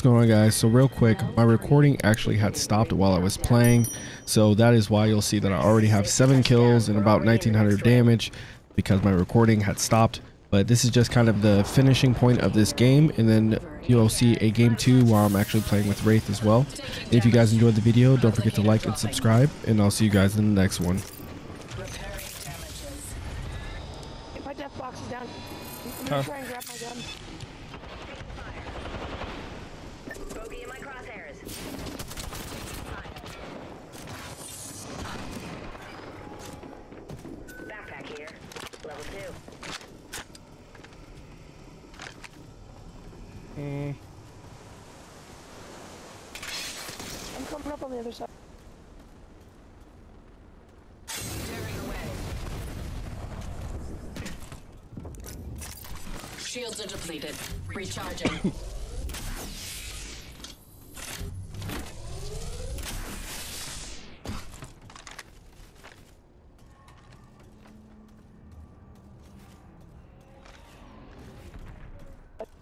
What's going on guys? So real quick, my recording actually had stopped while I was playing. So that is why you'll see that I already have 7 kills and about 1900 damage because my recording had stopped. But this is just kind of the finishing point of this game and then you'll see a game 2 while I'm actually playing with Wraith as well. And if you guys enjoyed the video, don't forget to like and subscribe and I'll see you guys in the next one. If my death box is down, I'm Huh. gonna try and grab my gun. Bogey in my crosshairs. Backpack here. Level two. I'm coming up on the other side. Shields are depleted. Recharging.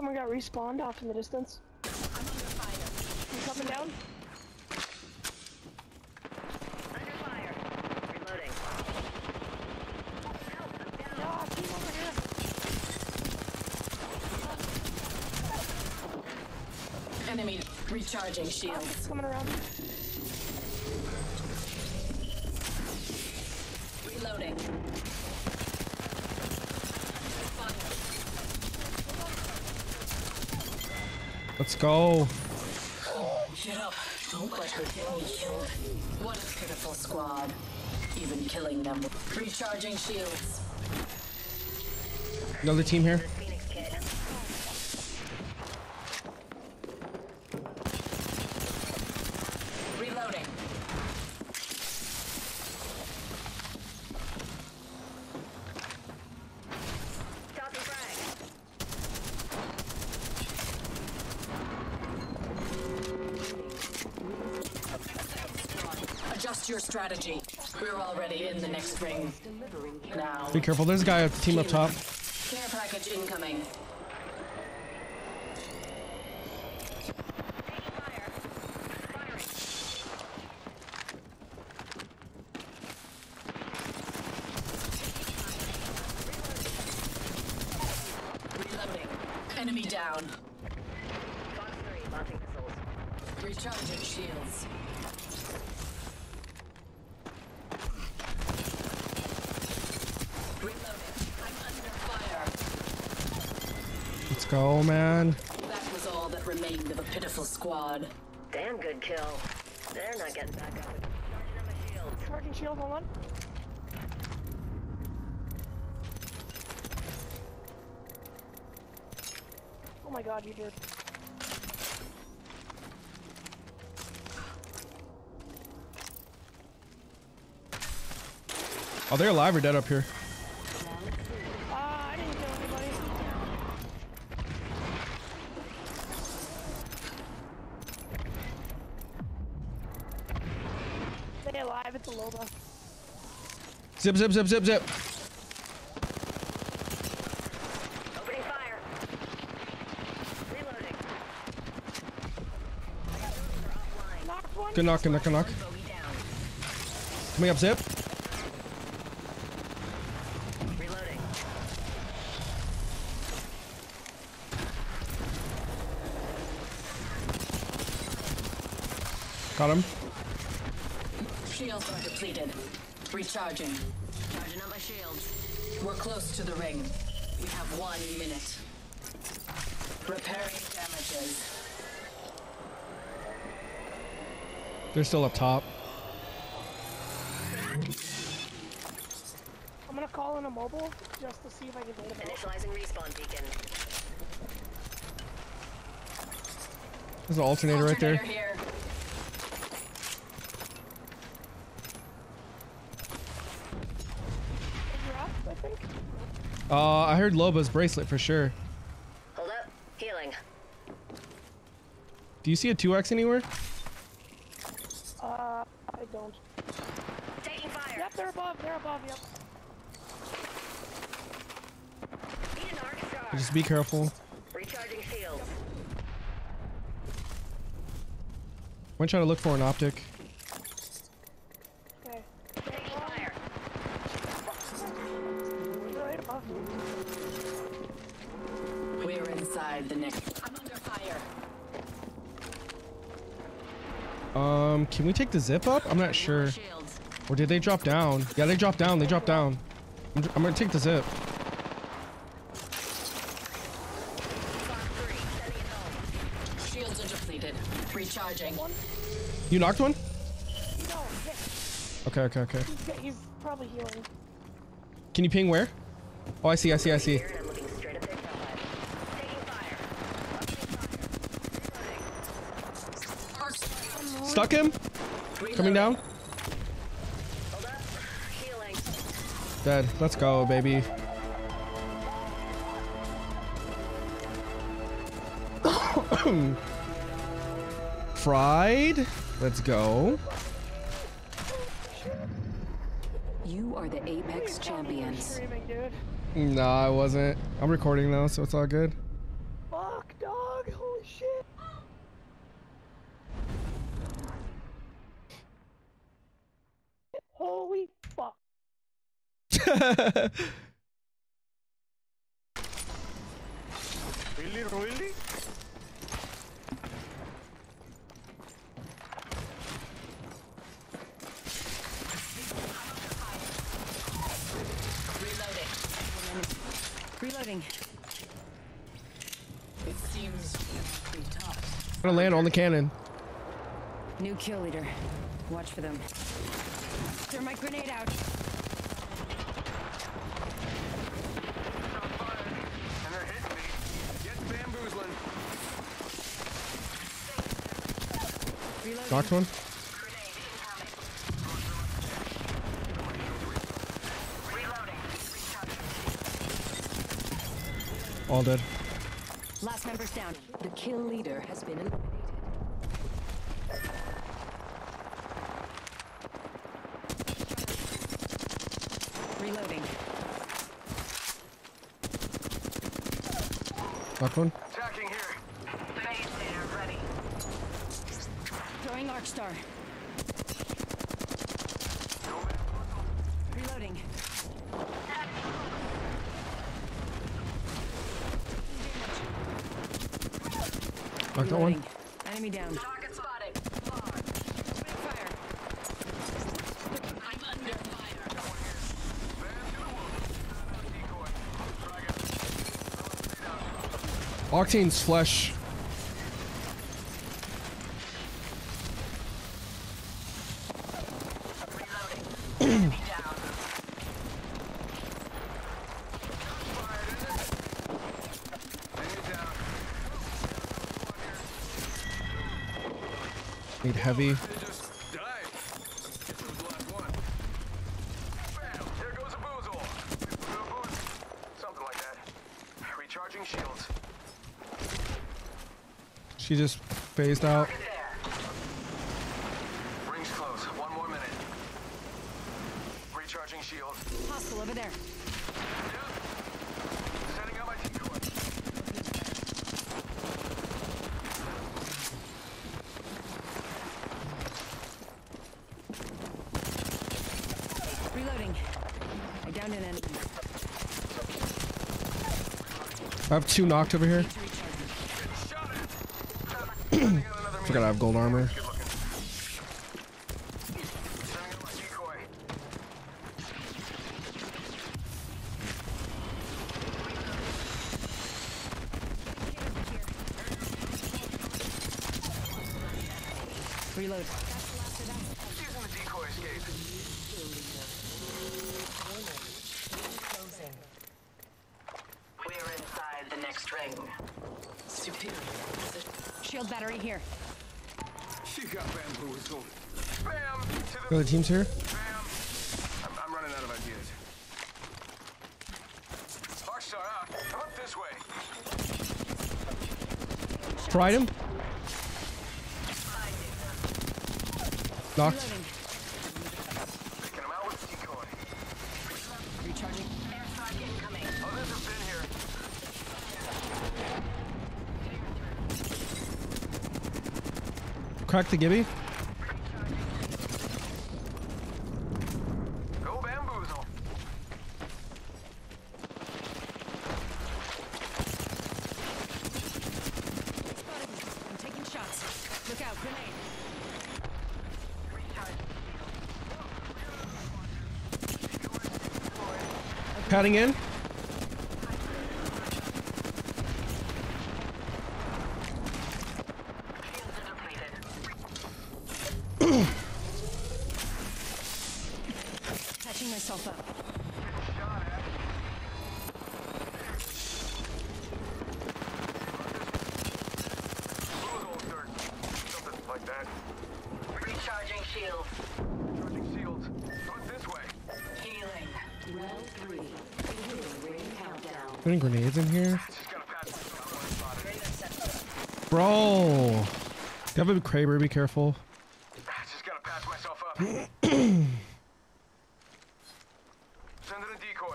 Someone got respawned off in the distance. You coming down? Under fire. Reloading. Ah, team over here. Enemy recharging shields. Coming around. Reloading. Let's go. Get up. Don't let her get me killed. What a pitiful squad. Even killing them. With recharging shields. Another team here. Your strategy. We're already in the next ring. Now. Be careful. There's a guy at the team up top. Care package incoming. Reloading. Enemy down. Fox 3. Launching missiles. Recharging shields. Reloading. I'm under fire. Let's go, man. That was all that remained of a pitiful squad. Damn good kill. They're not getting back up. Charging up my shields. Charging shield, hold on. Oh my god, you did. Oh, they're alive or dead up here. Ah, I didn't kill anybody. Stay alive, it's a Loba. Zip, zip, zip, zip, zip. Opening fire. Reloading. Good knock, good knock, good knock. Coming up, zip. Reloading. Got him. Shields are depleted. Recharging. Charging up my shields. We're close to the ring. We have one minute. Repairing damages. They're still up top. I'm gonna call in a mobile just to see if I can get it out. Initializing respawn beacon. There's an alternator right there. Here. Drop, I think. Uh, I heard Loba's bracelet for sure. Hold up. Healing. Do you see a 2x anywhere? Uh, I don't. Taking fire. Yep, they're above, they're above, yep. Need an arc. Just be careful. Recharging shields. I'm trying to look for an optic. Can we take the zip up? I'm not sure. Or did they drop down? Yeah, they dropped down. They dropped down. I'm, I'm gonna take the zip. Box three. Sending it home. Shields are depleted. Recharging. You knocked one? No, yeah, Okay, okay, okay. he's, he's probably healing. Can you ping where? Oh, I see, I see, I see. Here, and I'm looking straight at their tailhead. Taking fire. Reloading. Stuck him? Coming down? Hold up. Healing. Dead. Let's go, baby. Fried. Let's go. You are the Apex champions. No. Nah, I wasn't. I'm recording though, so it's all good. Really, really? Reloading. It seems pretty tough. I'm gonna land on the cannon. New kill leader. Watch for them. Throw my grenade out. And they're hitting me. Get bamboozling. Reloading. Knocked one. All dead. Last member's down. The kill leader has been eliminated. Reloading. Knocked one. Attacking here. Phase there, ready. Throwing arc star. Reloading. Knocked that one. Enemy down. Target spotted. Fire. I'm under fire. Octane's flesh. Enemy down. Need heavy. They just died. Guess it was the last one. Bam! There goes a boozle. Something like that. Recharging shields. She just phased out. Rings close. One more minute. Recharging shield. Hostile over there. Setting up my decoy. Reloading. I downed an enemy. I have two knocked over here. Shot it. Sending out Forgot I have gold armor. Good looking. Sending out my decoy. Reload. Using the decoy escape. We're inside the next ring. Superior. Shield battery here. She got bamboozled. Bam! To The the other team's here. bam! I'm, I'm running out of ideas. Arcstar, uh, come up this way. Fried him. Knocked. Reloading. Picking him out with the decoy. Recharging. Airstrike incoming. Others have been here. Crack the Gibby. Go bamboozle. I'm taking shots. Look out, grenade. Patting in. Shields are depleted. Patching myself up. Shot at. Boozle, sir. Something like that. Recharging shields. Charging shields. Going this way. Healing. Round three. Healing ring countdown. Putting grenades in here. Just gotta pass myself up. Bro. Devin Kraber, be careful. Just gotta patch myself up. Send in a decoy.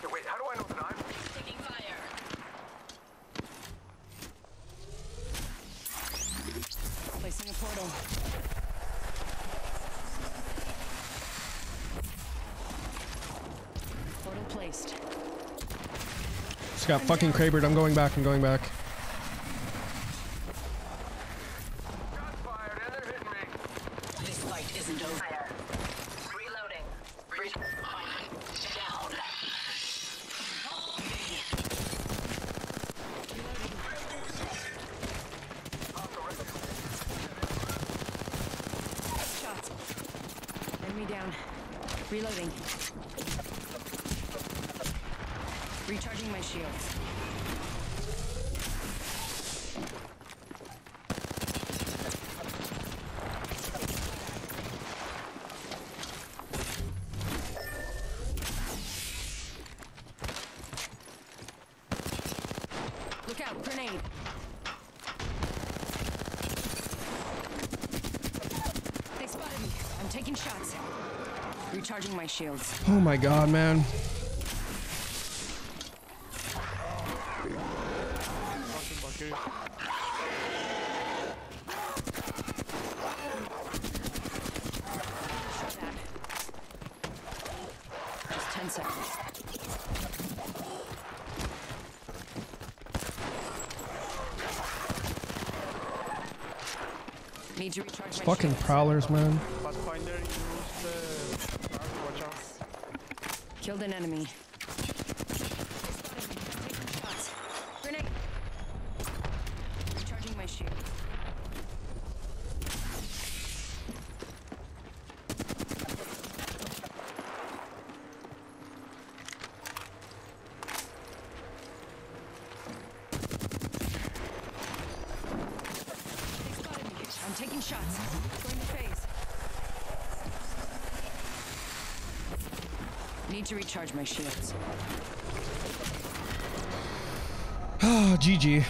Hey, wait, how do I know that I'm... Taking fire. Placing a portal. Portal placed. Just got fucking Krabered. I'm going back. I'm going back. Shots fired and they're hitting me. This fight isn't over. Fire. Reloading. Re- Down. Shots. Enemy down. Reloading. Recharging my shields. Look out, grenade. They spotted me. I'm taking shots. Recharging my shields. Oh my god, man. Shot at. Just 10 seconds. Need to recharge my Fucking shields. prowlers, man. Pathfinder use the watch out. Killed an enemy. Taking shots. Grenade. Recharging my shield. They spotted me. I'm taking shots. Going to phase. Need to recharge my shields. Ah, GG.